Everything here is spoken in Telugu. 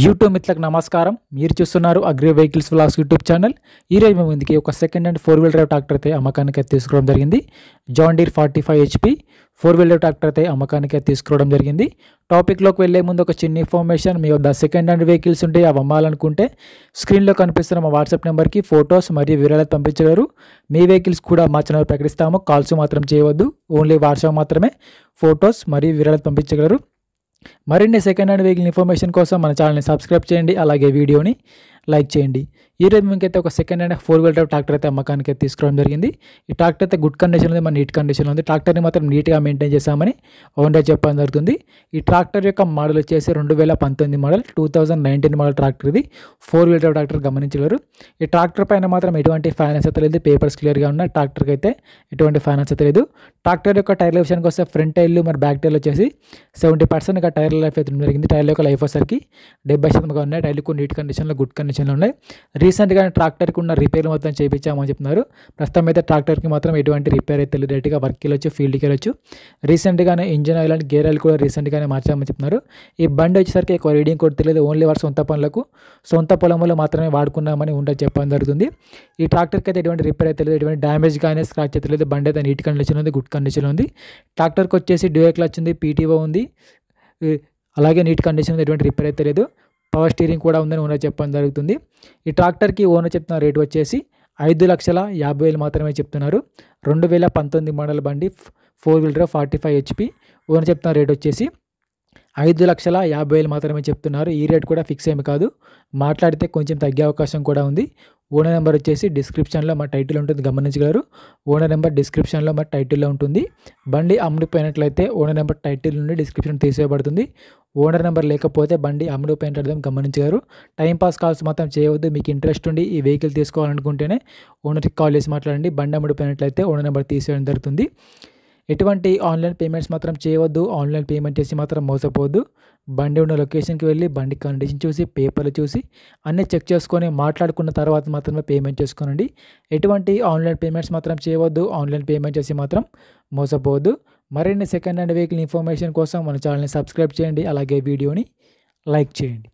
యూట్యూబ్ మిత్రులకు నమస్కారం. మీరు చూస్తున్నారు agri vehicles vlogs YouTube channel. ఈరోజు మేము ముందుకి ఒక second hand four wheel drive tractor అయితే అమ్మకానికి అయితే తీసుకోవడం జరిగింది. John Deere forty five HP four wheel drive tractor అయితే అమ్మకానికి అయితే తీసుకోవడం జరిగింది. టాపిక్లోకి వెళ్ళే ముందు ఒక చిన్న ఇన్ఫర్మేషన్ మీ వద్ద సెకండ్ హ్యాండ్ వెహికల్స్ ఉంటే అవి అమ్మాలనుకుంటే స్క్రీన్లో కనిపిస్తున్న మా వాట్సాప్ నెంబర్కి ఫొటోస్ మరియు వివరాలు పంపించగలరు. మీ వెహికల్స్ కూడా మా ఛానల్ ప్రకటిస్తాము. కాల్స్ మాత్రం చేయవద్దు. ఓన్లీ వాట్సాప్ మాత్రమే. ఫొటోస్ మరియు వివరాలు పంపించగలరు. మరిన్ని సెకండ్ హ్యాండ్ వెహికల్ ఇన్ఫర్మేషన్ కోసం మన ఛానల్ని సబ్స్క్రైబ్ చేయండి అలాగే వీడియోని లైక్ చేయండి. ఈ రోజు మీకైతే ఒక second hand four wheeler drive tractor అయితే అమ్మకానికి అయితే తీసుకోవడం జరిగింది. ఈ ట్రాక్టర్ అయితే గుడ్ కండిషన్ ఉంది మన నీట్ కండిషన్ ఉంది. ట్రాక్టర్ని మాత్రం నీట్గా మెయింటైన్ చేశామని ఓనర్ చెప్పడం జరుగుతుంది. ఈ ట్రాక్టర్ యొక్క మోడల్ వచ్చేసి రెండు వేల పంతొమ్మిది model two thousand nineteen model tractor ఇది. ఫోర్ వీలర్ డ్రైవ్ ట్రాక్టర్ గమనించగలరు ఈ ట్రాక్టర్ పైన మాత్రం ఎటువంటి ఫైనాన్స్ అయితే లేదు. పేపర్స్ క్లియర్గా ఉన్న ట్రాక్టర్కి అయితే ఎటువంటి ఫైనాన్స్ అయితే లేదు. ట్రాక్టర్ యొక్క టైర్ల విషయానికి వస్తే ఫ్రంట్ టైర్లు మరి బ్యాక్ టైర్లు వచ్చేసి సెవెంటీ పర్సెంట్ టైర్ల టైర్ లైఫ్ అయితే జరిగింది. టైర్ల యొక్క లైఫ్ వచ్చేసరికి డెబ్బై శాతంగా ఉన్నాయి. టైర్లు కొన్ని నీట్ కండిషన్లో గుడ్ కండిషన్లో ఉన్నాయి. రీసెంట్గా ట్రాక్టర్కి ఉన్న రిపేర్ మొత్తం చేయించామని చెప్తున్నారు. ప్రస్తుతం అయితే ట్రాక్టర్కి మాత్రం ఎటువంటి రిపేర్ అయితే డైరెక్ట్గా వర్క్కి వెళ్ళొచ్చు ఫీల్డ్కి వెళ్ళొచ్చు. రీసెంట్గానే engine oil and gear oil కూడా రీసెంట్గానే మార్చామని చెప్తున్నారు. ఈ బండి వచ్చేసరికి ఎక్కువ రీడింగ్ కూడా తెలియదు. ఓన్లీ వారి సొంత పనులకు సొంత పొలంలో మాత్రమే వాడుకున్నామని ఉండదు చెప్పడం జరుగుతుంది. ఈ ట్రాక్టర్కి అయితే ఎటువంటి రిపేర్ అయితే లేదు. ఎటువంటి డ్యామేజ్ కానీ స్క్రాచ్ అయితే లేదు. బండి అయితే నీట్ కండిషన్ ఉంది గుడ్ కండిషన్ ఉంది. ట్రాక్టర్కి వచ్చేసి డ్యూయే క్లచ్ ఉంది పీటీఓ ఉంది. అలాగే నీట్ కండిషన్ ఉంది ఎటువంటి రిపేర్ అయితే లేదు. పవర్ స్టీరింగ్ కూడా ఉందని ఓనర్ చెప్పడం జరుగుతుంది. ఈ ట్రాక్టర్కి ఓనర్ చెప్తున్న రేటు వచ్చేసి ఐదు లక్షల యాభై వేలు మాత్రమే చెప్తున్నారు. రెండు వేల పంతొమ్మిది మోడల్ బండి four wheeler forty five HP owner చెప్తున్న రేట్ వచ్చేసి ఐదు లక్షల యాభై వేలు మాత్రమే చెప్తున్నారు. ఈ రేట్ కూడా ఫిక్స్ ఏమి కాదు. మాట్లాడితే కొంచెం తగ్గే అవకాశం కూడా ఉంది. ఓనర్ నెంబర్ వచ్చేసి డిస్క్రిప్షన్లో మా టైటిల్ ఉంటుంది గమనించగలరు. ఓనర్ నెంబర్ డిస్క్రిప్షన్లో మా టైటిల్లో ఉంటుంది. బండి అమ్ముడిపోయినట్లయితే ఓనర్ నెంబర్ టైటిల్ నుండి డిస్క్రిప్షన్ తీసేయబడుతుంది. ఓనర్ నెంబర్ లేకపోతే బండి అమ్ముడిపోయినట్లయితే గమనించగలరు. టైంపాస్ కాల్స్ మాత్రం చేయవద్దు మీకు ఇంట్రెస్ట్ ఉండి ఈ వెహికల్ తీసుకోవాలనుకుంటేనే ఓనర్కి కాల్ చేసి మాట్లాడండి. బండి అమ్ముడిపోయినట్లయితే ఓనర్ నెంబర్ తీసేయడం జరుగుతుంది. ఎటువంటి ఆన్లైన్ పేమెంట్స్ మాత్రం చేయవద్దు. ఆన్లైన్ పేమెంట్ చేసి మాత్రం మోసపోవద్దు. బండి ఉన్న లొకేషన్కి వెళ్ళి బండి కండిషన్ చూసి పేపర్లు చూసి అన్నీ చెక్ చేసుకొని మాట్లాడుకున్న తర్వాత మాత్రమే పేమెంట్ చేసుకోనండి. ఎటువంటి ఆన్లైన్ పేమెంట్స్ మాత్రం చేయవద్దు. ఆన్లైన్ పేమెంట్ చేసి మాత్రం మోసపోవద్దు. మరిన్ని సెకండ్ హ్యాండ్ వెహికల్ ఇన్ఫర్మేషన్ కోసం మన ఛానల్ని సబ్స్క్రైబ్ చేయండి. అలాగే వీడియోని లైక్ చేయండి.